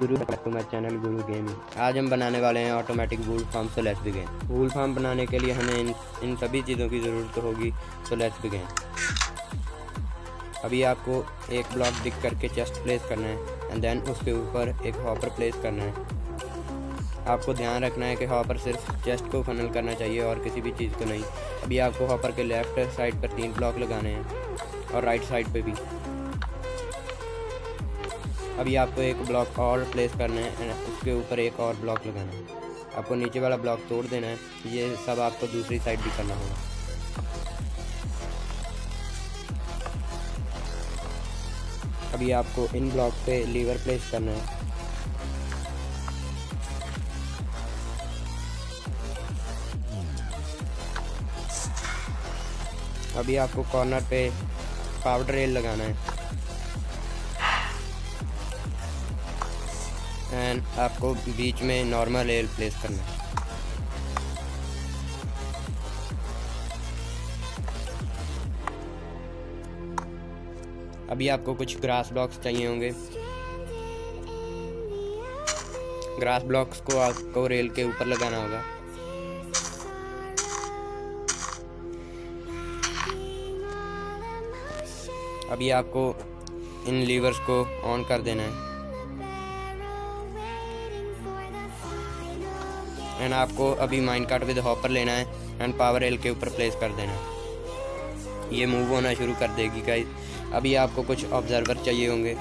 My channel Guru gaming आज हम बनाने वाले हैं automatic wool farm so let's begin wool farm बनाने के लिए हमें इन इन सभी चीज़ों की ज़रूरत होगी सो लेट्स बिगेन अभी आपको एक ब्लॉक दिख करके चेस्ट प्लेस करना है एंड देन उसके ऊपर एक हॉपर प्लेस करना है। आपको ध्यान रखना है कि हॉपर सिर्फ़ चेस्ट को फनल करना चाहिए और किसी भी चीज़ को नहीं। अभी आपको हॉपर के लेफ़्ट साइड पर तीन ब्लॉक लगाने हैं, और राइट साइड पे भी। अभी आपको एक ब्लॉक और प्लेस करना है उसके ऊपर एक और ब्लॉक लगाना है। आपको नीचे वाला ब्लॉक तोड़ देना है, ये सब आपको दूसरी साइड भी करना होगा। अभी आपको इन ब्लॉक पे लीवर प्लेस करना है। अभी आपको कॉर्नर पे पाउडर रेल लगाना है। एंड आपको बीच में नॉर्मल एयर प्लेस करना है। अभी आपको कुछ ग्रास ब्लॉक्स चाहिए होंगे। ग्रास ब्लॉक्स को आपको रेल के ऊपर लगाना होगा। अभी आपको इन लीवर्स को ऑन कर देना है। एंड आपको अभी माइंड कार्ड विद हॉपर लेना है एंड पावर एल के ऊपर प्लेस कर देना है। ये मूव होना शुरू कर देगी गाइस अभी आपको कुछ ऑब्जर्वर चाहिए होंगे।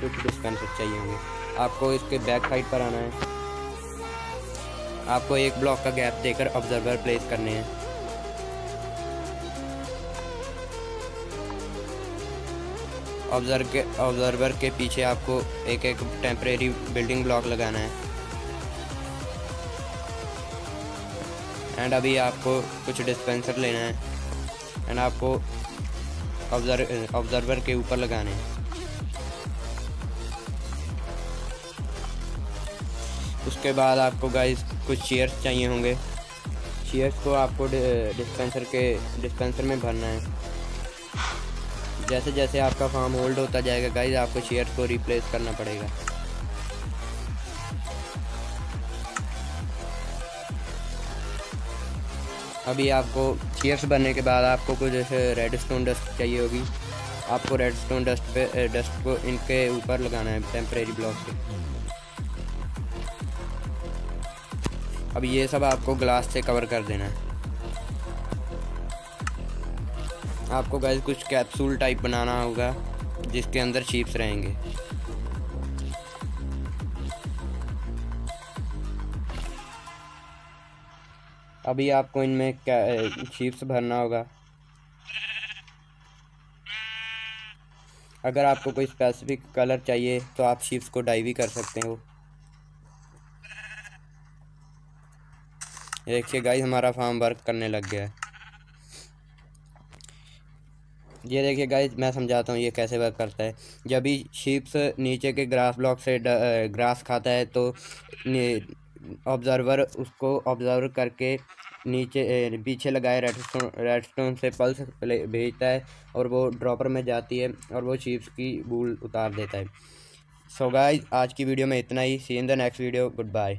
कुछ डिस्पेंसर चाहिए होंगे। आपको इसके बैक साइड पर आना है। आपको एक ब्लॉक का गैप देकर ऑब्जर्वर प्लेस करने हैं। ऑब्ज़र्व के, ऑब्जर्वर के पीछे आपको एक एक टेम्परेरी बिल्डिंग ब्लॉक लगाना है। एंड अभी आपको कुछ डिस्पेंसर लेना है। एंड आपको ऑब्ज़र्व ऑब्जर्वर के ऊपर लगाने हैं। उसके बाद आपको गाइस कुछ चेयर्स चाहिए होंगे। चेयर्स को आपको डिस्पेंसर के डिस्पेंसर में भरना है। जैसे जैसे आपका फार्म होल्ड होता जाएगा गाइज़ आपको चेयर को रिप्लेस करना पड़ेगा। अभी आपको चेयर्स बनने के बाद आपको कुछ जैसे रेड स्टोन डस्ट चाहिए होगी। आपको रेड स्टोन डस्ट पे डस्ट को इनके ऊपर लगाना है टेम्परेरी ब्लॉक पे। अब ये सब आपको ग्लास से कवर कर देना है। आपको गाइस कुछ कैप्सूल टाइप बनाना होगा, जिसके अंदर शीप्स रहेंगे। अभी आपको इनमें शीप्स भरना होगा। अगर आपको कोई स्पेसिफिक कलर चाहिए तो आप शीप्स को डाई भी कर सकते हो। देखिए गाइस हमारा फार्म वर्क करने लग गया है। ये देखिए गाइज़ मैं समझाता हूँ ये कैसे वर्क करता है। जब भी शीप्स नीचे के ग्रास ब्लॉक से ग्रास खाता है तो ऑब्जर्वर उसको ऑब्ज़र्व करके नीचे पीछे लगाए रेड स्टोन से पल्स भेजता है और वो ड्रॉपर में जाती है और वो शीप्स की बूल उतार देता है। सो so गाइज़ आज की वीडियो में इतना ही। See in the next video good bye